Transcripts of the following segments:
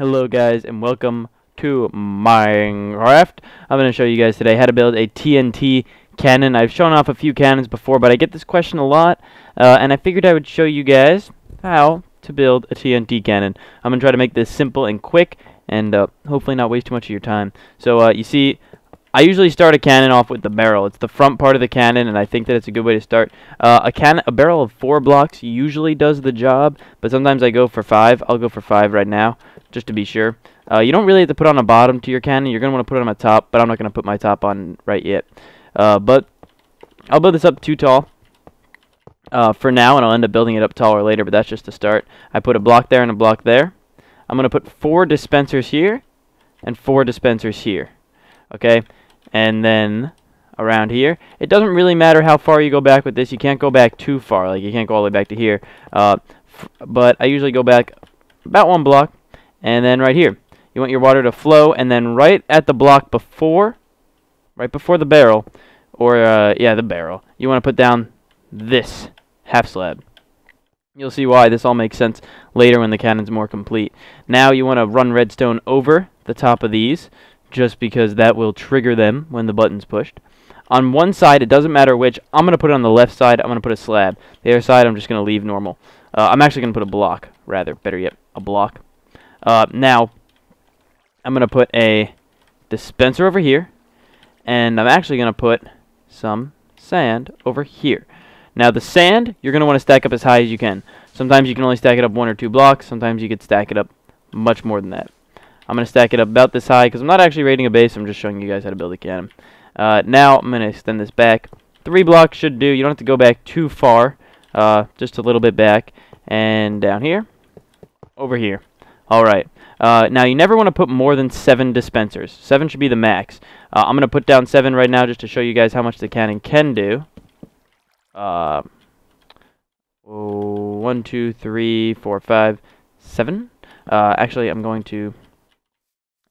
Hello guys and welcome to Minecraft. I'm going to show you guys today how to build a TNT cannon. I've shown off a few cannons before but I get this question a lot uh, and I figured I would show you guys how to build a TNT cannon. I'm going to try to make this simple and quick and uh, hopefully not waste too much of your time. So uh, you see I usually start a cannon off with the barrel. It's the front part of the cannon, and I think that it's a good way to start. Uh, a can, a barrel of four blocks usually does the job, but sometimes I go for five. I'll go for five right now, just to be sure. Uh, you don't really have to put on a bottom to your cannon. You're going to want to put it on the top, but I'm not going to put my top on right yet. Uh, but I'll build this up too tall uh, for now, and I'll end up building it up taller later, but that's just the start. I put a block there and a block there. I'm going to put four dispensers here and four dispensers here. Okay? and then around here. It doesn't really matter how far you go back with this. You can't go back too far. Like, you can't go all the way back to here. Uh, but I usually go back about one block. And then right here. You want your water to flow. And then right at the block before, right before the barrel, or, uh, yeah, the barrel, you want to put down this half slab. You'll see why this all makes sense later when the cannon's more complete. Now you want to run redstone over the top of these just because that will trigger them when the button's pushed. On one side, it doesn't matter which. I'm going to put it on the left side. I'm going to put a slab. The other side, I'm just going to leave normal. Uh, I'm actually going to put a block, rather. Better yet, a block. Uh, now, I'm going to put a dispenser over here. And I'm actually going to put some sand over here. Now, the sand, you're going to want to stack up as high as you can. Sometimes you can only stack it up one or two blocks. Sometimes you could stack it up much more than that. I'm going to stack it up about this high because I'm not actually rating a base. I'm just showing you guys how to build a cannon. Uh, now I'm going to extend this back. Three blocks should do. You don't have to go back too far. Uh, just a little bit back. And down here. Over here. Alright. Uh, now, you never want to put more than seven dispensers. Seven should be the max. Uh, I'm going to put down seven right now just to show you guys how much the cannon can do. Uh, oh, one, two, three, four, five, seven. Uh, actually, I'm going to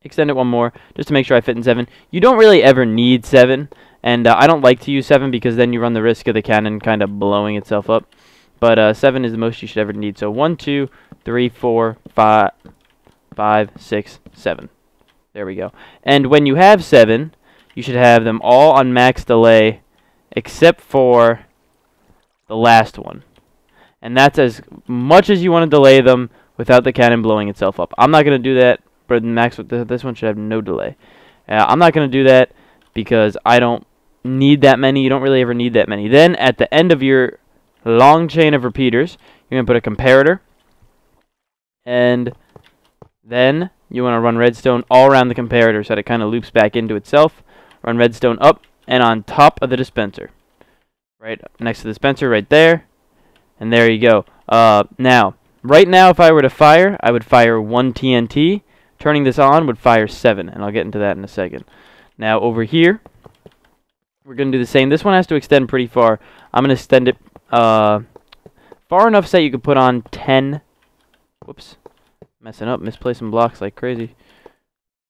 extend it one more just to make sure I fit in 7. You don't really ever need 7, and uh, I don't like to use 7 because then you run the risk of the cannon kind of blowing itself up. But uh, 7 is the most you should ever need. So 1, 2, 3, 4, 5, 5, 6, 7. There we go. And when you have 7, you should have them all on max delay except for the last one. And that's as much as you want to delay them without the cannon blowing itself up. I'm not going to do that but max this one should have no delay. Uh, I'm not going to do that because I don't need that many. You don't really ever need that many. Then at the end of your long chain of repeaters, you're going to put a comparator. And then you want to run redstone all around the comparator so that it kind of loops back into itself. Run redstone up and on top of the dispenser. Right next to the dispenser right there. And there you go. Uh, now, right now if I were to fire, I would fire one TNT Turning this on would fire 7, and I'll get into that in a second. Now, over here, we're going to do the same. This one has to extend pretty far. I'm going to extend it uh, far enough so you could put on 10. Whoops. Messing up. Misplacing blocks like crazy.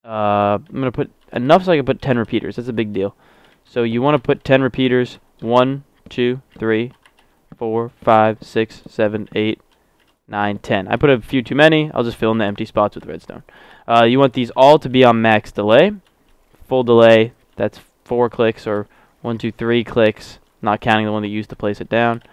Uh, I'm going to put enough so I can put 10 repeaters. That's a big deal. So you want to put 10 repeaters. 1, 2, 3, 4, 5, 6, 7, 8, 9, 10. I put a few too many. I'll just fill in the empty spots with redstone. Uh, you want these all to be on max delay. Full delay, that's four clicks or one, two, three clicks, not counting the one that used to place it down.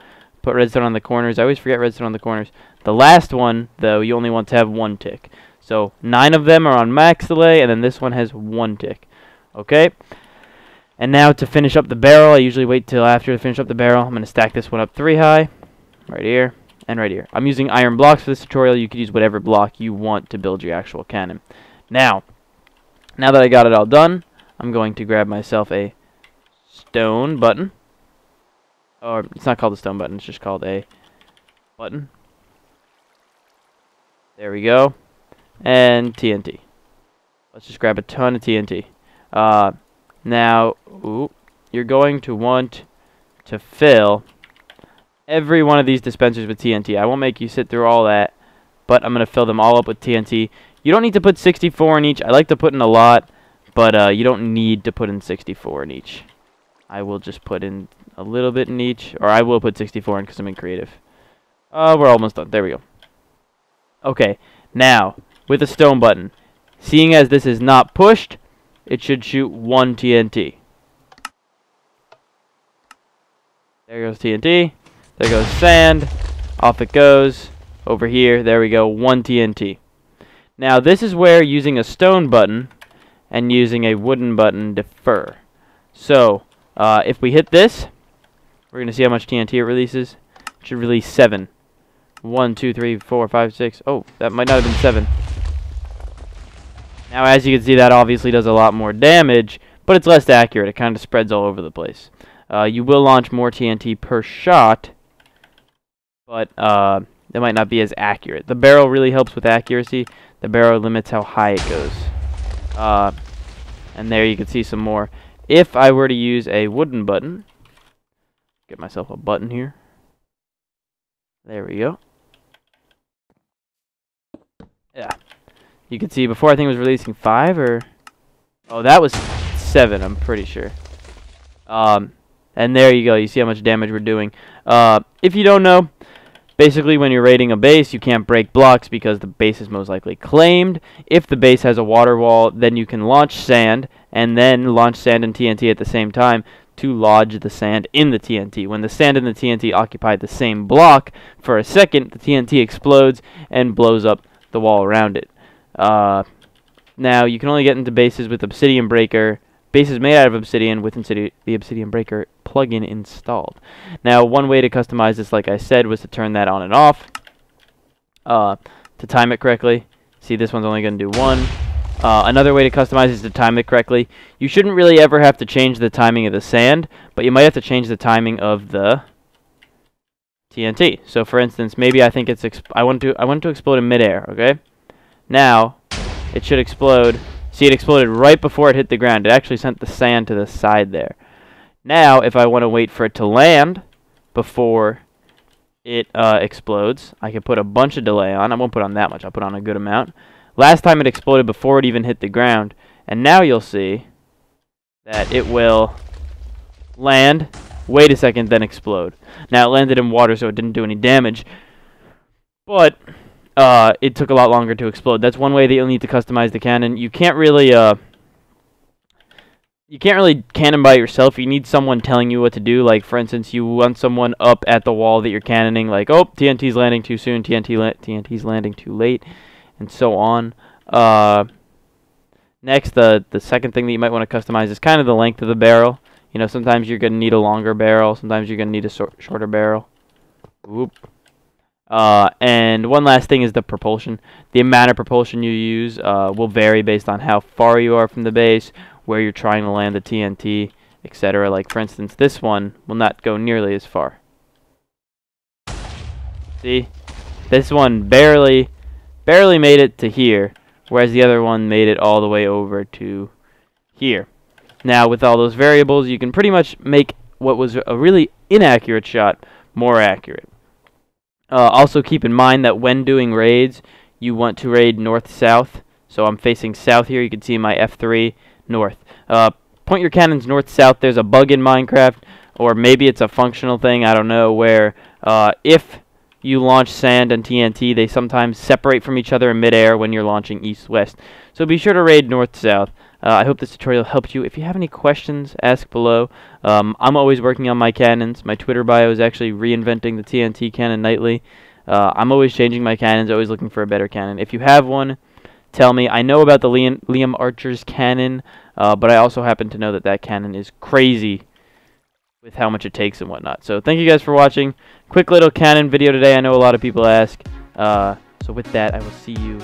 Put redstone on the corners. I always forget redstone on the corners. The last one, though, you only want to have one tick. So nine of them are on max delay, and then this one has one tick. Okay? And now to finish up the barrel, I usually wait till after to finish up the barrel. I'm going to stack this one up three high, right here and right here. I'm using iron blocks for this tutorial. You could use whatever block you want to build your actual cannon. Now, now that I got it all done, I'm going to grab myself a stone button. Or, it's not called a stone button, it's just called a button. There we go. And TNT. Let's just grab a ton of TNT. Uh, now, ooh, you're going to want to fill every one of these dispensers with TNT. I won't make you sit through all that, but I'm going to fill them all up with TNT. You don't need to put 64 in each. I like to put in a lot, but uh, you don't need to put in 64 in each. I will just put in a little bit in each, or I will put 64 in because I'm in creative. Uh, we're almost done. There we go. Okay, now, with a stone button. Seeing as this is not pushed, it should shoot one TNT. There goes TNT. There goes sand. Off it goes. Over here, there we go, one TNT. Now this is where using a stone button and using a wooden button differ. So, uh, if we hit this, we're going to see how much TNT it releases. It should release 7. 1, 2, 3, 4, 5, 6. Oh, that might not have been 7. Now, as you can see, that obviously does a lot more damage, but it's less accurate. It kind of spreads all over the place. Uh, you will launch more TNT per shot, but uh, it might not be as accurate. The barrel really helps with accuracy. The barrel limits how high it goes. Uh, and there you can see some more. If I were to use a wooden button, get myself a button here. There we go. Yeah. You can see before I think it was releasing 5 or... Oh, that was 7, I'm pretty sure. Um, and there you go. You see how much damage we're doing. Uh, if you don't know, basically when you're raiding a base, you can't break blocks because the base is most likely claimed. If the base has a water wall, then you can launch sand and then launch sand and TNT at the same time to lodge the sand in the TNT. When the sand and the TNT occupy the same block for a second, the TNT explodes and blows up the wall around it. Uh, now, you can only get into bases with Obsidian Breaker, bases made out of Obsidian with the Obsidian Breaker plugin installed. Now, one way to customize this, like I said, was to turn that on and off uh, to time it correctly. See, this one's only going to do one. Uh, another way to customize is to time it correctly. You shouldn't really ever have to change the timing of the sand, but you might have to change the timing of the TNT. So for instance, maybe I think it's I want to I want to explode in midair, okay? Now, it should explode. See, it exploded right before it hit the ground. It actually sent the sand to the side there. Now, if I want to wait for it to land before it uh, explodes, I can put a bunch of delay on. I won't put on that much. I'll put on a good amount. Last time it exploded before it even hit the ground. And now you'll see that it will land, wait a second, then explode. Now it landed in water, so it didn't do any damage. But uh, it took a lot longer to explode. That's one way that you'll need to customize the cannon. You can't really uh, you can't really cannon by yourself. You need someone telling you what to do. Like, for instance, you want someone up at the wall that you're cannoning, like, oh, TNT's landing too soon, TNT la TNT's landing too late and so on. Uh, next, the, the second thing that you might want to customize is kind of the length of the barrel. You know, sometimes you're going to need a longer barrel. Sometimes you're going to need a shorter barrel. Whoop. Uh, and one last thing is the propulsion. The amount of propulsion you use uh, will vary based on how far you are from the base, where you're trying to land the TNT, etc. Like, for instance, this one will not go nearly as far. See? This one barely barely made it to here, whereas the other one made it all the way over to here. Now, with all those variables, you can pretty much make what was a really inaccurate shot more accurate. Uh, also, keep in mind that when doing raids, you want to raid north-south. So I'm facing south here. You can see my F3 north. Uh, point your cannons north-south. There's a bug in Minecraft, or maybe it's a functional thing, I don't know, where uh, if you launch sand and TNT, they sometimes separate from each other in midair when you're launching east-west. So be sure to raid north-south. Uh, I hope this tutorial helped you. If you have any questions, ask below. Um, I'm always working on my cannons. My Twitter bio is actually reinventing the TNT cannon nightly. Uh, I'm always changing my cannons, always looking for a better cannon. If you have one, tell me. I know about the Liam, Liam Archer's cannon, uh, but I also happen to know that that cannon is crazy with how much it takes and whatnot. So thank you guys for watching. Quick little cannon video today. I know a lot of people ask. Uh, so with that, I will see you